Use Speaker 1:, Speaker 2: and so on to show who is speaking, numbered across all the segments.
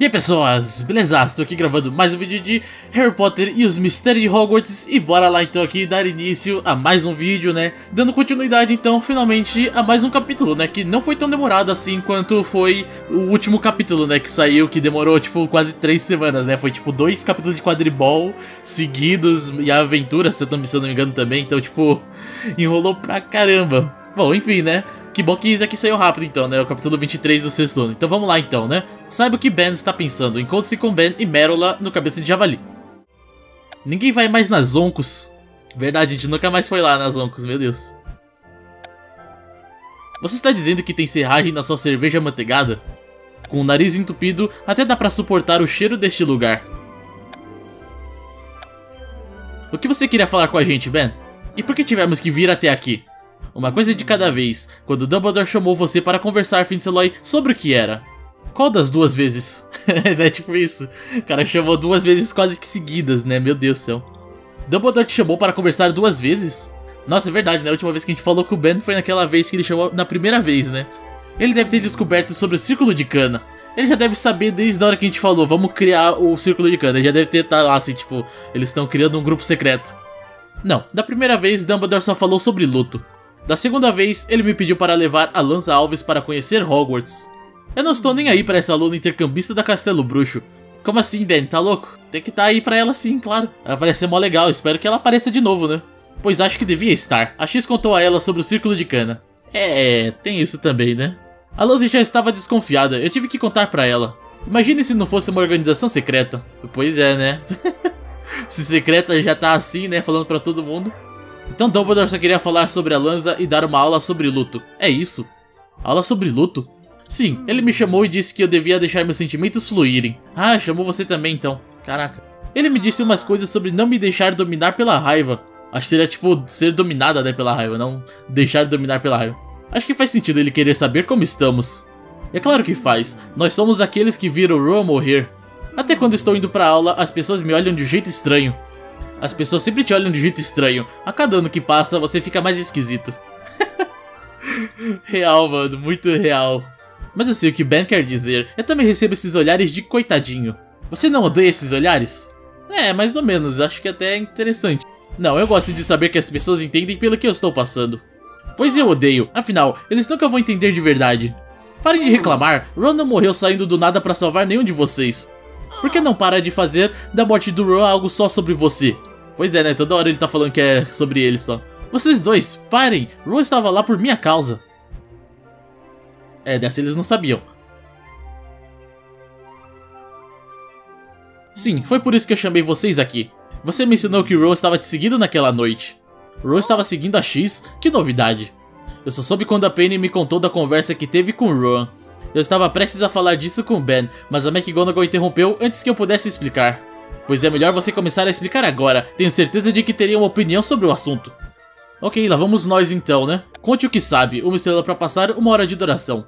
Speaker 1: E aí pessoas, beleza? Estou aqui gravando mais um vídeo de Harry Potter e os Mistérios de Hogwarts E bora lá então aqui dar início a mais um vídeo, né? Dando continuidade então, finalmente, a mais um capítulo, né? Que não foi tão demorado assim quanto foi o último capítulo, né? Que saiu, que demorou tipo quase três semanas, né? Foi tipo dois capítulos de quadribol seguidos e a aventura, se eu não me engano também Então tipo, enrolou pra caramba Bom, enfim, né? Que bom que isso aqui saiu rápido então, né? O capítulo 23 do sexto ano. Então vamos lá então, né? Saiba o que Ben está pensando. Encontre-se com Ben e Merola no Cabeça de Javali. Ninguém vai mais nas Oncos. Verdade, a gente nunca mais foi lá nas Oncos, meu Deus. Você está dizendo que tem serragem na sua cerveja manteigada? Com o nariz entupido, até dá pra suportar o cheiro deste lugar. O que você queria falar com a gente, Ben? E por que tivemos que vir até aqui? Uma coisa de cada vez, quando Dumbledore chamou você para conversar, Finceloy, sobre o que era. Qual das duas vezes? é tipo isso. O cara chamou duas vezes quase que seguidas, né? Meu Deus do céu. Dumbledore te chamou para conversar duas vezes? Nossa, é verdade, né? A última vez que a gente falou com o Ben foi naquela vez que ele chamou na primeira vez, né? Ele deve ter descoberto sobre o Círculo de Cana. Ele já deve saber desde a hora que a gente falou, vamos criar o Círculo de Cana. Ele já deve ter estado lá assim, tipo, eles estão criando um grupo secreto. Não, da primeira vez Dumbledore só falou sobre luto. Da segunda vez, ele me pediu para levar a Lanza Alves para conhecer Hogwarts. Eu não estou nem aí para essa aluna intercambista da Castelo Bruxo. Como assim, Ben? Tá louco? Tem que estar tá aí pra ela sim, claro. Ela parece ser mó legal, espero que ela apareça de novo, né? Pois acho que devia estar. A X contou a ela sobre o Círculo de Cana. É, tem isso também, né? A Lanza já estava desconfiada, eu tive que contar pra ela. Imagine se não fosse uma organização secreta. Pois é, né? se secreta já tá assim, né, falando pra todo mundo. Então Dumbledore só queria falar sobre a Lanza e dar uma aula sobre luto. É isso? Aula sobre luto? Sim, ele me chamou e disse que eu devia deixar meus sentimentos fluírem. Ah, chamou você também então. Caraca. Ele me disse umas coisas sobre não me deixar dominar pela raiva. Acho que seria tipo ser dominada né, pela raiva, não deixar dominar pela raiva. Acho que faz sentido ele querer saber como estamos. É claro que faz. Nós somos aqueles que viram Ron morrer. Até quando estou indo pra aula, as pessoas me olham de um jeito estranho. As pessoas sempre te olham de jeito estranho. A cada ano que passa, você fica mais esquisito. real, mano, muito real. Mas eu sei o que Ben quer dizer. Eu também recebo esses olhares de coitadinho. Você não odeia esses olhares? É, mais ou menos, acho que até é interessante. Não, eu gosto de saber que as pessoas entendem pelo que eu estou passando. Pois eu odeio, afinal, eles nunca vão entender de verdade. Parem de reclamar, Ron não morreu saindo do nada para salvar nenhum de vocês. Por que não para de fazer da morte do Ron algo só sobre você? Pois é, né? Toda hora ele tá falando que é sobre ele só. Vocês dois, parem! Ron estava lá por minha causa. É, dessa eles não sabiam. Sim, foi por isso que eu chamei vocês aqui. Você mencionou que Ron estava te seguindo naquela noite. Ron estava seguindo a X? Que novidade. Eu só soube quando a Penny me contou da conversa que teve com Ron. Eu estava prestes a falar disso com Ben, mas a McGonagall interrompeu antes que eu pudesse explicar. Pois é melhor você começar a explicar agora, tenho certeza de que teria uma opinião sobre o assunto. Ok, lá vamos nós então, né? Conte o que sabe, uma estrela para passar, uma hora de duração.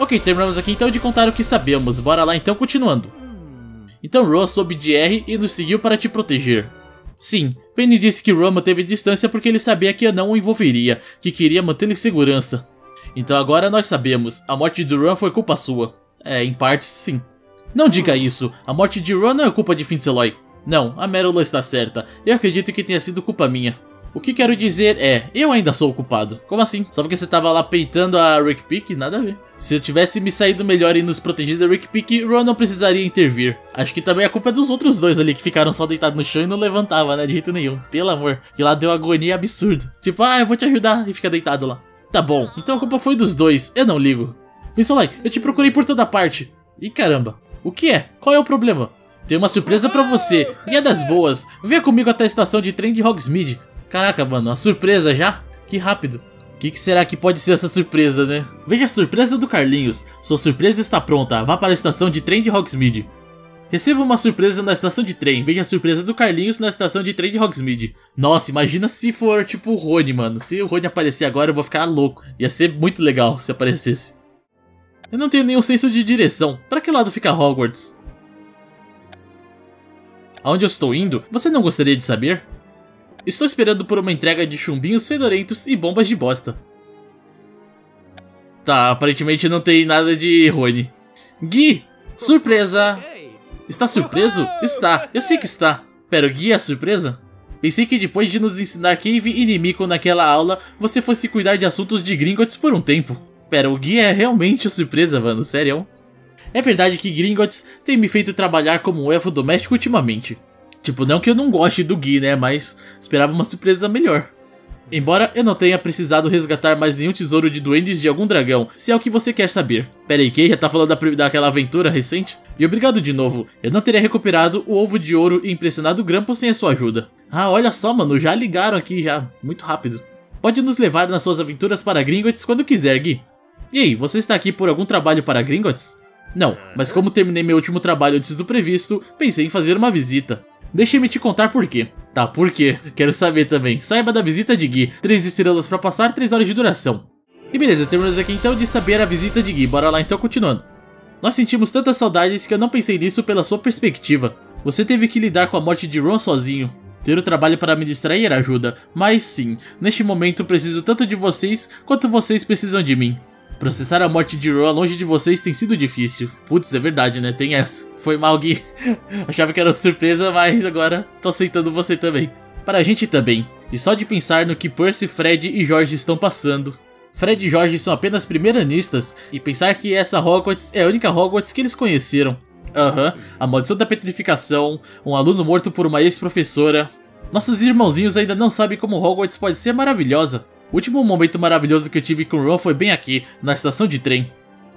Speaker 1: Ok, terminamos aqui então de contar o que sabemos, bora lá então continuando. Então Ron soube de R e nos seguiu para te proteger. Sim, Penny disse que Ron manteve distância porque ele sabia que não o envolveria, que queria mantê-lo em segurança. Então agora nós sabemos, a morte de Ron foi culpa sua. É, em parte sim. Não diga isso, a morte de Ron não é culpa de Finceloy. Não, a Merula está certa, eu acredito que tenha sido culpa minha. O que quero dizer é, eu ainda sou o culpado. Como assim? Só porque você tava lá peitando a Rick Pick? Nada a ver. Se eu tivesse me saído melhor e nos protegido da Rick Pick, Ron não precisaria intervir. Acho que também é culpa dos outros dois ali que ficaram só deitados no chão e não levantavam, né? De jeito nenhum. Pelo amor. Que lá deu agonia absurda. Tipo, ah, eu vou te ajudar e fica deitado lá. Tá bom, então a culpa foi dos dois, eu não ligo. Vinsolai, eu te procurei por toda parte. E caramba, o que é? Qual é o problema? Tem uma surpresa pra você, e é das boas. Venha comigo até a estação de trem de Hogsmeade. Caraca, mano, uma surpresa já? Que rápido. O que, que, será que pode ser essa surpresa, né? Veja a surpresa do Carlinhos. Sua surpresa está pronta. Vá para a estação de trem de Hogsmeade. Receba uma surpresa na estação de trem. Veja a surpresa do Carlinhos na estação de trem de Hogsmeade. Nossa, imagina se for tipo o Rony, mano. Se o Rony aparecer agora, eu vou ficar louco. Ia ser muito legal se aparecesse. Eu não tenho nenhum senso de direção. Para que lado fica Hogwarts? Aonde eu estou indo? Você não gostaria de saber? Estou esperando por uma entrega de chumbinhos fedorentos e bombas de bosta. Tá, aparentemente não tem nada de Rony. Gui! Surpresa! Está surpreso? Está, eu sei que está. Pera, o Gui é surpresa? Pensei que depois de nos ensinar Cave e Inimico naquela aula, você fosse cuidar de assuntos de Gringotts por um tempo. Pera, o Gui é realmente surpresa, mano, sério. É verdade que Gringotts tem me feito trabalhar como um elfo doméstico ultimamente. Tipo, não que eu não goste do Gui, né, mas esperava uma surpresa melhor. Embora eu não tenha precisado resgatar mais nenhum tesouro de duendes de algum dragão, se é o que você quer saber. Pera aí, quem já tá falando da, daquela aventura recente? E obrigado de novo, eu não teria recuperado o ovo de ouro e impressionado Grampo sem a sua ajuda. Ah, olha só, mano, já ligaram aqui já, muito rápido. Pode nos levar nas suas aventuras para Gringotts quando quiser, Gui. E aí, você está aqui por algum trabalho para Gringotts? Não, mas como terminei meu último trabalho antes do previsto, pensei em fazer uma visita. Deixe-me te contar por quê. Tá, por quê? Quero saber também. Saiba da visita de Gui. 3 estrelas para passar, 3 horas de duração. E beleza, terminamos aqui então de saber a visita de Gui. Bora lá então continuando. Nós sentimos tantas saudades que eu não pensei nisso pela sua perspectiva. Você teve que lidar com a morte de Ron sozinho. Ter o trabalho para me distrair ajuda, mas sim, neste momento preciso tanto de vocês quanto vocês precisam de mim. Processar a morte de Roa longe de vocês tem sido difícil. Putz, é verdade, né? Tem essa. Foi mal, Gui. Achava que era surpresa, mas agora tô aceitando você também. Para a gente também. E só de pensar no que Percy, Fred e Jorge estão passando. Fred e Jorge são apenas primeiranistas, e pensar que essa Hogwarts é a única Hogwarts que eles conheceram. Aham, uhum, a maldição da petrificação, um aluno morto por uma ex-professora. Nossos irmãozinhos ainda não sabem como Hogwarts pode ser maravilhosa. O último momento maravilhoso que eu tive com o Ron foi bem aqui, na estação de trem.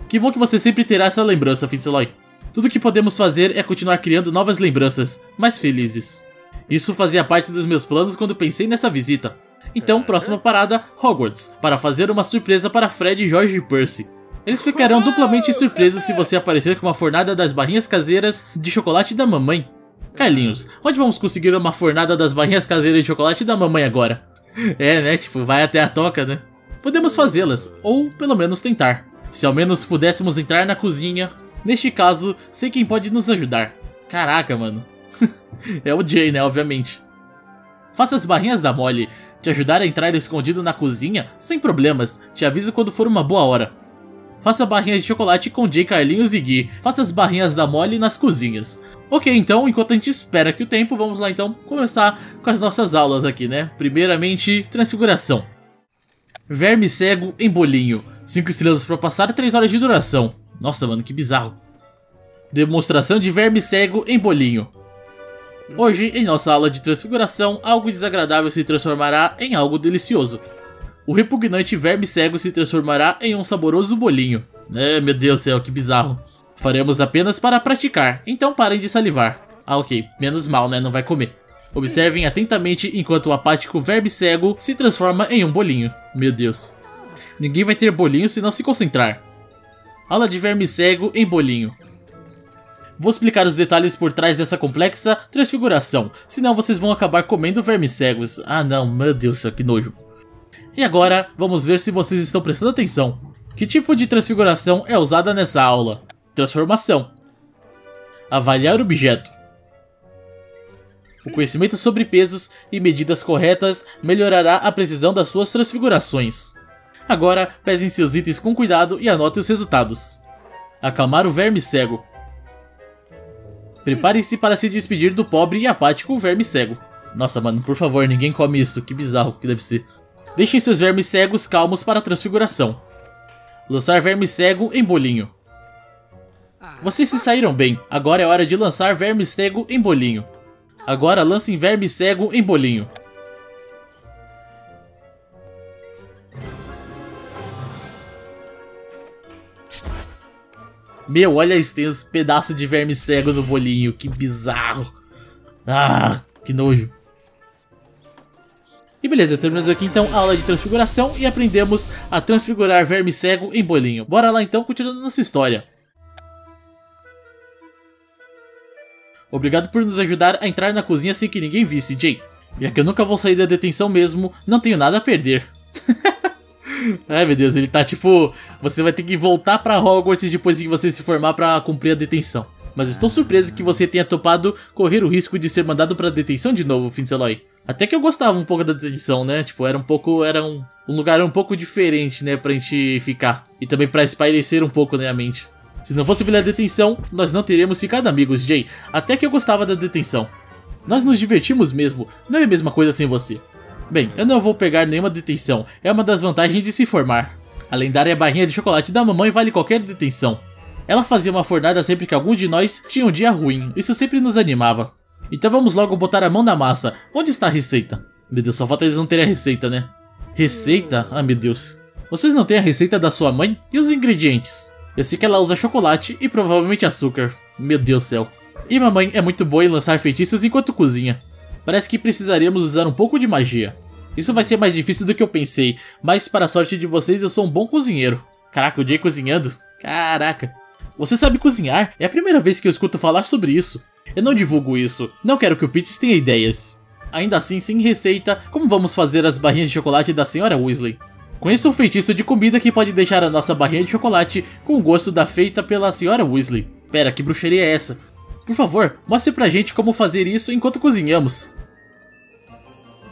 Speaker 1: Que bom que você sempre terá essa lembrança, Fitzroy. Tudo que podemos fazer é continuar criando novas lembranças, mais felizes. Isso fazia parte dos meus planos quando pensei nessa visita. Então, próxima parada, Hogwarts, para fazer uma surpresa para Fred, George e Percy. Eles ficarão duplamente surpresos se você aparecer com uma fornada das barrinhas caseiras de chocolate da mamãe. Carlinhos, onde vamos conseguir uma fornada das barrinhas caseiras de chocolate da mamãe agora? É, né? Tipo, vai até a toca, né? Podemos fazê-las, ou pelo menos tentar. Se ao menos pudéssemos entrar na cozinha. Neste caso, sei quem pode nos ajudar. Caraca, mano. é o Jay, né? Obviamente. Faça as barrinhas da Molly. Te ajudar a entrar escondido na cozinha? Sem problemas. Te aviso quando for uma boa hora. Faça barrinhas de chocolate com Jay, Carlinhos e Gui. Faça as barrinhas da Molly nas cozinhas. Ok, então, enquanto a gente espera aqui o tempo, vamos lá então começar com as nossas aulas aqui, né? Primeiramente, transfiguração. Verme cego em bolinho. 5 estrelas para passar, 3 horas de duração. Nossa, mano, que bizarro. Demonstração de verme cego em bolinho. Hoje, em nossa aula de transfiguração, algo desagradável se transformará em algo delicioso o repugnante verme cego se transformará em um saboroso bolinho. É, meu Deus do céu, que bizarro. Faremos apenas para praticar, então parem de salivar. Ah, ok, menos mal, né? Não vai comer. Observem atentamente enquanto o apático verme cego se transforma em um bolinho. Meu Deus. Ninguém vai ter bolinho se não se concentrar. Aula de verme cego em bolinho. Vou explicar os detalhes por trás dessa complexa transfiguração, senão vocês vão acabar comendo vermes cegos. Ah não, meu Deus que nojo. E agora, vamos ver se vocês estão prestando atenção. Que tipo de transfiguração é usada nessa aula? Transformação. Avaliar objeto. O conhecimento sobre pesos e medidas corretas melhorará a precisão das suas transfigurações. Agora, pesem seus itens com cuidado e anotem os resultados. Acalmar o verme cego. Prepare-se para se despedir do pobre e apático verme cego. Nossa, mano, por favor, ninguém come isso. Que bizarro que deve ser. Deixem seus vermes cegos calmos para a transfiguração. Lançar verme cego em bolinho. Vocês se saíram bem, agora é hora de lançar verme cego em bolinho. Agora lancem verme cego em bolinho. Meu, olha isso, tem uns pedaços de verme cego no bolinho, que bizarro. Ah, que nojo. E beleza, terminamos aqui então a aula de transfiguração e aprendemos a transfigurar verme cego em bolinho. Bora lá então, continuando nossa história. Obrigado por nos ajudar a entrar na cozinha sem que ninguém visse, Jay. Já que eu nunca vou sair da detenção mesmo, não tenho nada a perder. Ai meu Deus, ele tá tipo... Você vai ter que voltar pra Hogwarts depois que você se formar pra cumprir a detenção. Mas estou surpreso que você tenha topado correr o risco de ser mandado pra detenção de novo, Finceloy. Até que eu gostava um pouco da detenção, né? Tipo, era um pouco. Era um, um lugar um pouco diferente, né? Pra gente ficar. E também pra espairecer um pouco, né? A mente. Se não fosse pela detenção, nós não teríamos ficado amigos, Jay. Até que eu gostava da detenção. Nós nos divertimos mesmo, não é a mesma coisa sem você. Bem, eu não vou pegar nenhuma detenção, é uma das vantagens de se formar. A lendária barrinha de chocolate da mamãe vale qualquer detenção. Ela fazia uma fornada sempre que algum de nós tinha um dia ruim, isso sempre nos animava. Então vamos logo botar a mão na massa. Onde está a receita? Meu Deus, só falta eles não terem a receita, né? Receita? Ah, meu Deus. Vocês não têm a receita da sua mãe? E os ingredientes? Eu sei que ela usa chocolate e provavelmente açúcar. Meu Deus do céu. E mamãe é muito boa em lançar feitiços enquanto cozinha. Parece que precisaríamos usar um pouco de magia. Isso vai ser mais difícil do que eu pensei, mas para a sorte de vocês eu sou um bom cozinheiro. Caraca, o Jay cozinhando? Caraca. Você sabe cozinhar? É a primeira vez que eu escuto falar sobre isso. Eu não divulgo isso, não quero que o Pitts tenha ideias. Ainda assim, sem receita, como vamos fazer as barrinhas de chocolate da senhora Weasley? Conheço um feitiço de comida que pode deixar a nossa barrinha de chocolate com o gosto da feita pela senhora Weasley. Pera, que bruxaria é essa? Por favor, mostre pra gente como fazer isso enquanto cozinhamos.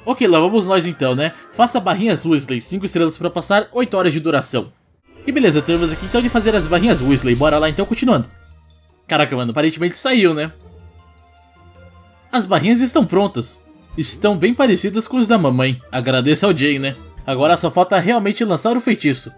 Speaker 1: Ok, lá vamos nós então, né? Faça barrinhas Weasley, 5 estrelas para passar, 8 horas de duração. E beleza, temos aqui então de fazer as barrinhas Weasley, bora lá então continuando. Caraca, mano, aparentemente saiu, né? As barrinhas estão prontas. Estão bem parecidas com os da mamãe. Agradeço ao Jay, né? Agora só falta realmente lançar o feitiço.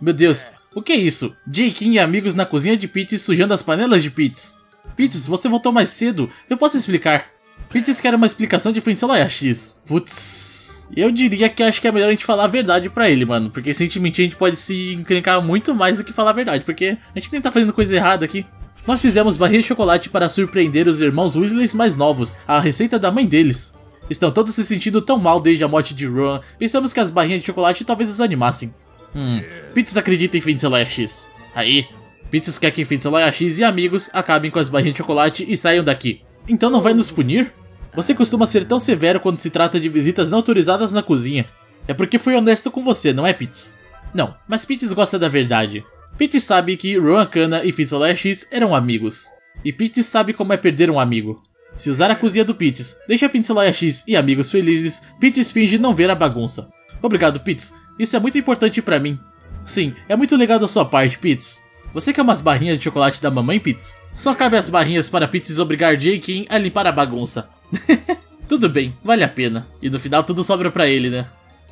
Speaker 1: Meu Deus, o que é isso? Jay King e amigos na cozinha de Pitts sujando as panelas de Pitts. Pitts, você voltou mais cedo. Eu posso explicar. Pitts quer uma explicação frente a X. Putz. Eu diria que acho que é melhor a gente falar a verdade pra ele, mano. Porque se a gente mentir, a gente pode se encrencar muito mais do que falar a verdade. Porque a gente nem tá fazendo coisa errada aqui. Nós fizemos barrinha de chocolate para surpreender os irmãos Weasley mais novos, a receita da mãe deles. Estão todos se sentindo tão mal desde a morte de Ron, pensamos que as barrinhas de chocolate talvez os animassem. Hum, Pitts acredita em Finceloia X. Aí, Pitts quer que Finceloia X e amigos acabem com as barrinhas de chocolate e saiam daqui. Então não vai nos punir? Você costuma ser tão severo quando se trata de visitas não autorizadas na cozinha. É porque fui honesto com você, não é, Pitts? Não, mas Pitts gosta da verdade. Pitts sabe que Rowan Kana e Finceloia X eram amigos. E Pitts sabe como é perder um amigo. Se usar a cozinha do Pitts deixa Finceloia X e amigos felizes, Pitts finge não ver a bagunça. Obrigado, Pitts. Isso é muito importante para mim. Sim, é muito legal da sua parte, Pitts. Você quer umas barrinhas de chocolate da mamãe, Pitts? Só cabe as barrinhas para Pitts obrigar Jay Kim a limpar a bagunça. tudo bem, vale a pena. E no final tudo sobra pra ele, né?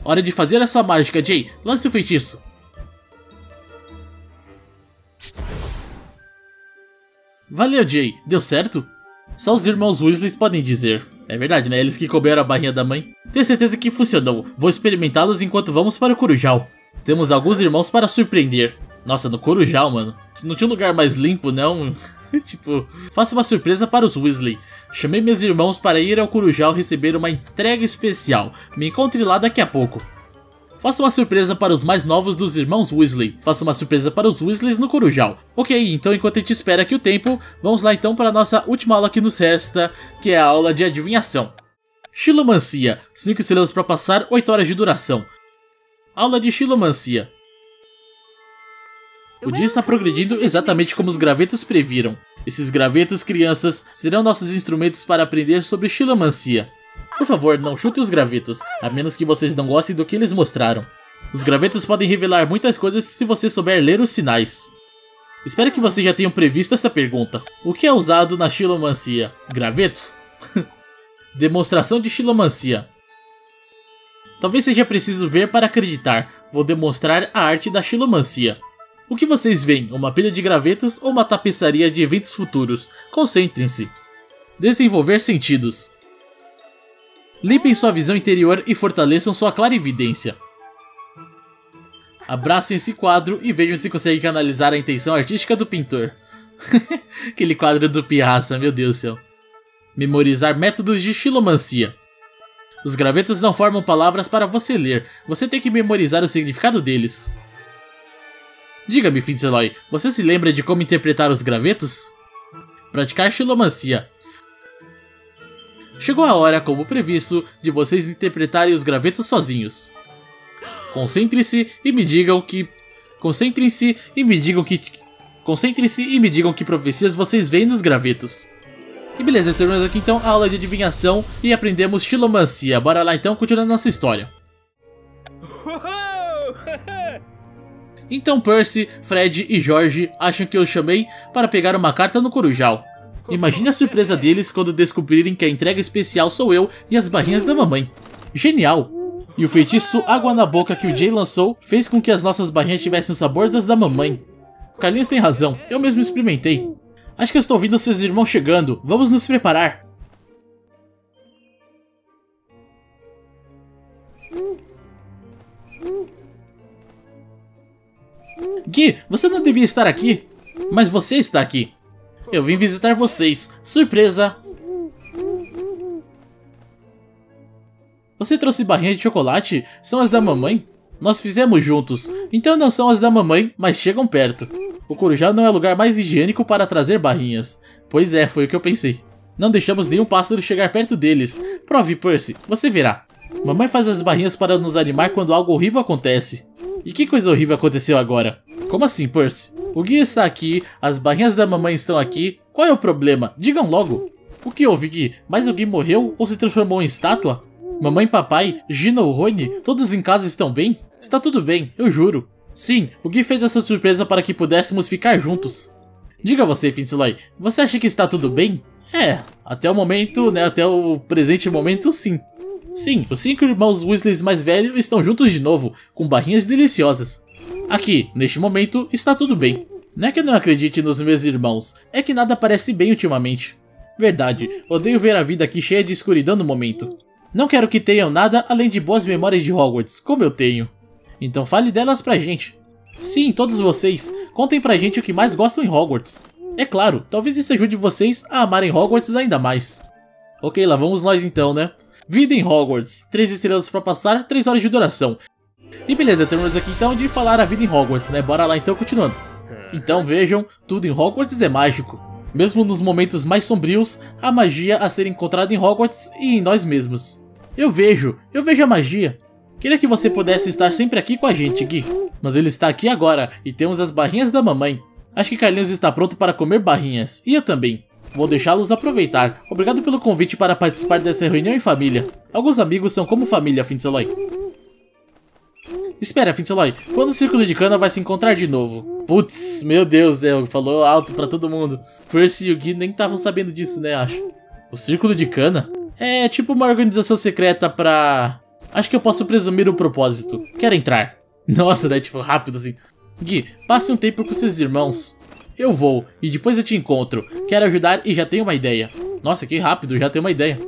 Speaker 1: Hora de fazer a sua mágica, Jay. Lance o feitiço. Valeu, Jay. Deu certo? Só os irmãos Weasley podem dizer. É verdade, né? Eles que comeram a barrinha da mãe. Tenho certeza que funcionou. Vou experimentá-los enquanto vamos para o Corujal. Temos alguns irmãos para surpreender. Nossa, no Corujal, mano. Não tinha um lugar mais limpo, não? tipo, faça uma surpresa para os Weasley. Chamei meus irmãos para ir ao Corujal receber uma entrega especial. Me encontre lá daqui a pouco. Faça uma surpresa para os mais novos dos irmãos Weasley. Faça uma surpresa para os Weasleys no Corujal. Ok, então enquanto a gente espera aqui o tempo, vamos lá então para a nossa última aula que nos resta, que é a aula de adivinhação. Xilomancia, 5 estrelas para passar, 8 horas de duração. Aula de Xilomancia. O dia está progredindo exatamente como os gravetos previram. Esses gravetos, crianças, serão nossos instrumentos para aprender sobre Xilomancia. Por favor, não chutem os gravetos, a menos que vocês não gostem do que eles mostraram. Os gravetos podem revelar muitas coisas se você souber ler os sinais. Espero que vocês já tenham previsto esta pergunta. O que é usado na xilomancia? Gravetos? Demonstração de xilomancia. Talvez seja preciso ver para acreditar. Vou demonstrar a arte da xilomancia. O que vocês veem? Uma pilha de gravetos ou uma tapeçaria de eventos futuros? Concentrem-se. Desenvolver sentidos. Limpem sua visão interior e fortaleçam sua clarividência. Abracem esse quadro e vejam se conseguem canalizar a intenção artística do pintor. Aquele quadro do Piazza, meu Deus do céu. Memorizar métodos de xilomancia. Os gravetos não formam palavras para você ler, você tem que memorizar o significado deles. Diga-me, Fitzroy, você se lembra de como interpretar os gravetos? Praticar xilomancia. Chegou a hora, como previsto, de vocês interpretarem os gravetos sozinhos. Concentre-se e me digam que. Concentrem-se e me digam que. Concentrem-se e me digam que profecias vocês veem nos gravetos. E beleza, terminamos aqui então a aula de adivinhação e aprendemos xilomancia. Bora lá então continuar nossa história. Então Percy, Fred e George acham que eu chamei para pegar uma carta no Corujal. Imagine a surpresa deles quando descobrirem que a entrega especial sou eu e as barrinhas da mamãe. Genial! E o feitiço Água na Boca que o Jay lançou fez com que as nossas barrinhas tivessem o sabor das da mamãe. Carlinhos tem razão, eu mesmo experimentei. Acho que eu estou ouvindo seus irmãos chegando, vamos nos preparar. Gui, você não devia estar aqui. Mas você está aqui. Eu vim visitar vocês. Surpresa! Você trouxe barrinhas de chocolate? São as da mamãe? Nós fizemos juntos, então não são as da mamãe, mas chegam perto. O Corujá não é o lugar mais higiênico para trazer barrinhas. Pois é, foi o que eu pensei. Não deixamos nenhum pássaro chegar perto deles. Prove, Percy, você verá. Mamãe faz as barrinhas para nos animar quando algo horrível acontece. E que coisa horrível aconteceu agora? Como assim, Percy? O guia está aqui, as barrinhas da mamãe estão aqui. Qual é o problema? Digam logo. O que houve, Gui? Mais alguém morreu ou se transformou em estátua? Mamãe, papai, Gina ou Rony, todos em casa estão bem? Está tudo bem, eu juro. Sim, o Gui fez essa surpresa para que pudéssemos ficar juntos. Diga você, Fitzroy, você acha que está tudo bem? É, até o momento, né, até o presente momento, sim. Sim, os cinco irmãos Weasleys mais velhos estão juntos de novo, com barrinhas deliciosas. Aqui, neste momento, está tudo bem. Não é que eu não acredite nos meus irmãos, é que nada parece bem ultimamente. Verdade, odeio ver a vida aqui cheia de escuridão no momento. Não quero que tenham nada além de boas memórias de Hogwarts, como eu tenho. Então fale delas pra gente. Sim, todos vocês, contem pra gente o que mais gostam em Hogwarts. É claro, talvez isso ajude vocês a amarem Hogwarts ainda mais. Ok, lá vamos nós então, né? Vida em Hogwarts, 3 estrelas para passar, 3 horas de duração. E beleza, terminamos aqui então de falar a vida em Hogwarts, né? Bora lá então continuando. Então vejam, tudo em Hogwarts é mágico. Mesmo nos momentos mais sombrios, há magia a ser encontrada em Hogwarts e em nós mesmos. Eu vejo, eu vejo a magia. Queria que você pudesse estar sempre aqui com a gente, Gui. Mas ele está aqui agora e temos as barrinhas da mamãe. Acho que Carlinhos está pronto para comer barrinhas. E eu também. Vou deixá-los aproveitar. Obrigado pelo convite para participar dessa reunião em família. Alguns amigos são como família, Finceloy. Espera, Finceloy, quando o Círculo de Cana vai se encontrar de novo? Putz, meu Deus, é, falou alto pra todo mundo. Percy e o Gui nem estavam sabendo disso, né, acho. O Círculo de Cana? É tipo uma organização secreta pra... Acho que eu posso presumir o propósito. Quero entrar. Nossa, né, tipo, rápido assim. Gui, passe um tempo com seus irmãos. Eu vou, e depois eu te encontro. Quero ajudar e já tenho uma ideia. Nossa, que rápido, já tenho uma ideia.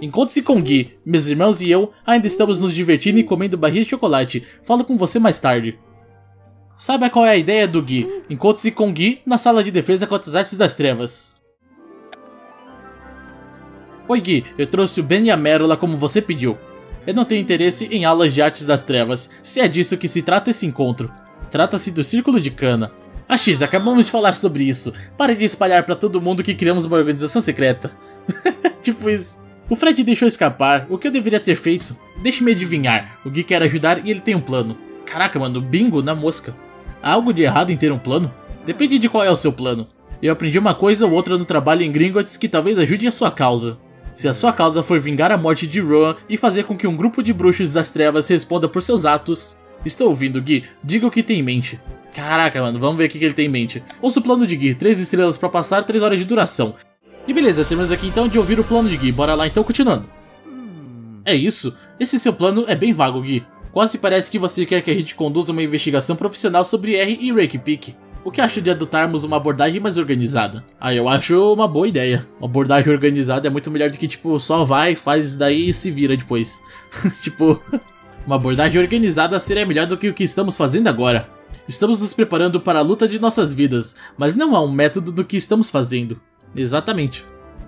Speaker 1: Encontre-se com Gui. Meus irmãos e eu ainda estamos nos divertindo e comendo barrinha de chocolate. Falo com você mais tarde. Saiba qual é a ideia do Gui. Encontre-se com Gui na sala de defesa contra as artes das trevas. Oi Gui, eu trouxe o Ben e a Merula como você pediu. Eu não tenho interesse em aulas de artes das trevas, se é disso que se trata esse encontro. Trata-se do Círculo de Cana. Ah X, acabamos de falar sobre isso. Pare de espalhar para todo mundo que criamos uma organização secreta. tipo isso. O Fred deixou escapar, o que eu deveria ter feito? Deixe-me adivinhar, o Gui quer ajudar e ele tem um plano. Caraca, mano, bingo na mosca. Há algo de errado em ter um plano? Depende de qual é o seu plano. Eu aprendi uma coisa ou outra no trabalho em Gringotts que talvez ajude a sua causa. Se a sua causa for vingar a morte de Rowan e fazer com que um grupo de bruxos das trevas responda por seus atos... Estou ouvindo, Gui, diga o que tem em mente. Caraca, mano, vamos ver o que ele tem em mente. Ouça o plano de Gui, 3 estrelas para passar, 3 horas de duração. E beleza, temos aqui então de ouvir o plano de Gui. Bora lá então, continuando. É isso? Esse seu plano é bem vago, Gui. Quase parece que você quer que a gente conduza uma investigação profissional sobre R e Peak. O que acha de adotarmos uma abordagem mais organizada? Ah, eu acho uma boa ideia. Uma abordagem organizada é muito melhor do que, tipo, só vai, faz isso daí e se vira depois. tipo, uma abordagem organizada seria melhor do que o que estamos fazendo agora. Estamos nos preparando para a luta de nossas vidas, mas não há um método do que estamos fazendo. Exatamente.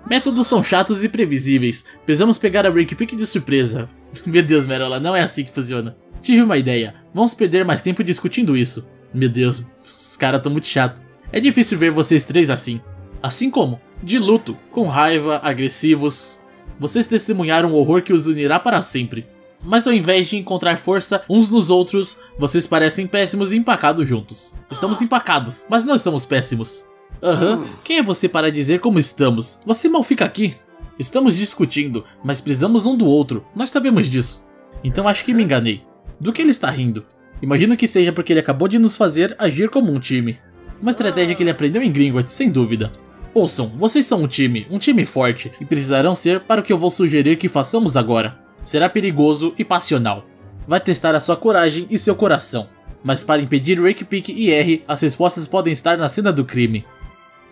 Speaker 1: Métodos são chatos e previsíveis. Precisamos pegar a Rick Pick de surpresa. Meu Deus, Merola, não é assim que funciona. Tive uma ideia. Vamos perder mais tempo discutindo isso. Meu Deus, os caras estão muito chato. É difícil ver vocês três assim. Assim como, de luto, com raiva, agressivos. Vocês testemunharam o horror que os unirá para sempre. Mas ao invés de encontrar força uns nos outros, vocês parecem péssimos e empacados juntos. Estamos empacados, mas não estamos péssimos. Aham, uhum. quem é você para dizer como estamos? Você mal fica aqui. Estamos discutindo, mas precisamos um do outro, nós sabemos disso. Então acho que me enganei. Do que ele está rindo? Imagino que seja porque ele acabou de nos fazer agir como um time. Uma estratégia que ele aprendeu em Gringotts, sem dúvida. Ouçam, vocês são um time, um time forte, e precisarão ser para o que eu vou sugerir que façamos agora. Será perigoso e passional. Vai testar a sua coragem e seu coração. Mas para impedir Rick, Pick e R, as respostas podem estar na cena do crime.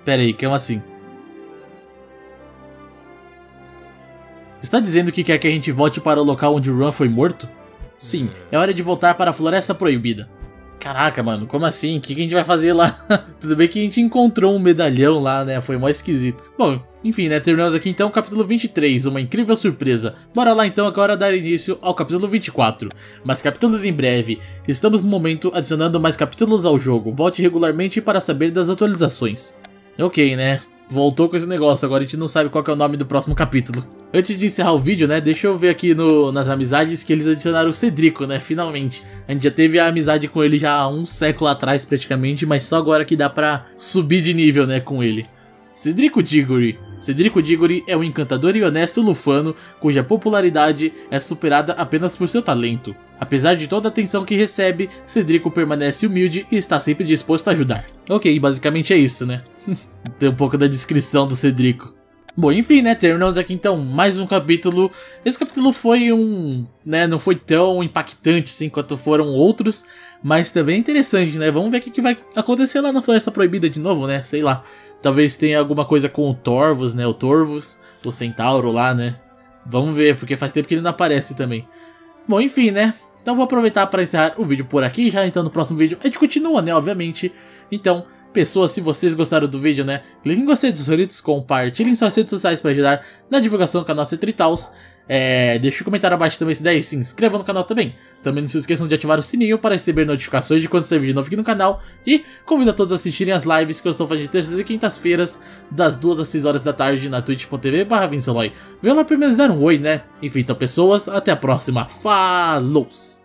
Speaker 1: Pera aí, como assim? Está dizendo que quer que a gente volte para o local onde Run foi morto? Sim, é hora de voltar para a Floresta Proibida. Caraca, mano, como assim? O que, que a gente vai fazer lá? Tudo bem que a gente encontrou um medalhão lá, né? Foi mó esquisito. Bom, enfim, né? Terminamos aqui então o capítulo 23, uma incrível surpresa. Bora lá então agora dar início ao capítulo 24. Mais capítulos em breve. Estamos no momento adicionando mais capítulos ao jogo. Volte regularmente para saber das atualizações. Ok, né? voltou com esse negócio, agora a gente não sabe qual é o nome do próximo capítulo. Antes de encerrar o vídeo, né, deixa eu ver aqui no, nas amizades que eles adicionaram o Cedrico, né, finalmente. A gente já teve a amizade com ele já há um século atrás praticamente, mas só agora que dá pra subir de nível, né, com ele. Cedrico Diggory. Cedrico Diggory é um encantador e honesto lufano cuja popularidade é superada apenas por seu talento. Apesar de toda a atenção que recebe, Cedrico permanece humilde e está sempre disposto a ajudar. Ok, basicamente é isso, né? Tem um pouco da descrição do Cedrico. Bom, enfim, né, terminamos aqui então mais um capítulo. Esse capítulo foi um, né, não foi tão impactante assim quanto foram outros, mas também é interessante, né? Vamos ver o que, que vai acontecer lá na Floresta Proibida de novo, né? Sei lá. Talvez tenha alguma coisa com o Torvus, né? O Torvus, o Centauro lá, né? Vamos ver, porque faz tempo que ele não aparece também. Bom, enfim, né? Então vou aproveitar para encerrar o vídeo por aqui, já então no próximo vídeo a gente continua, né? Obviamente. Então, pessoas, se vocês gostaram do vídeo, né? Clique em gostei dos favoritos, compartilhem suas redes sociais para ajudar na divulgação do canal Cetritals. É, deixe um comentário abaixo também se der e se inscreva no canal também. Também não se esqueçam de ativar o sininho para receber notificações de quando sair vídeo novo aqui no canal. E convido a todos a assistirem as lives que eu estou fazendo de terças e quintas-feiras, das 2 às 6 horas da tarde na twitch.tv barra Vem lá primeiro dar um oi, né? Enfim, então pessoas, até a próxima. Falou!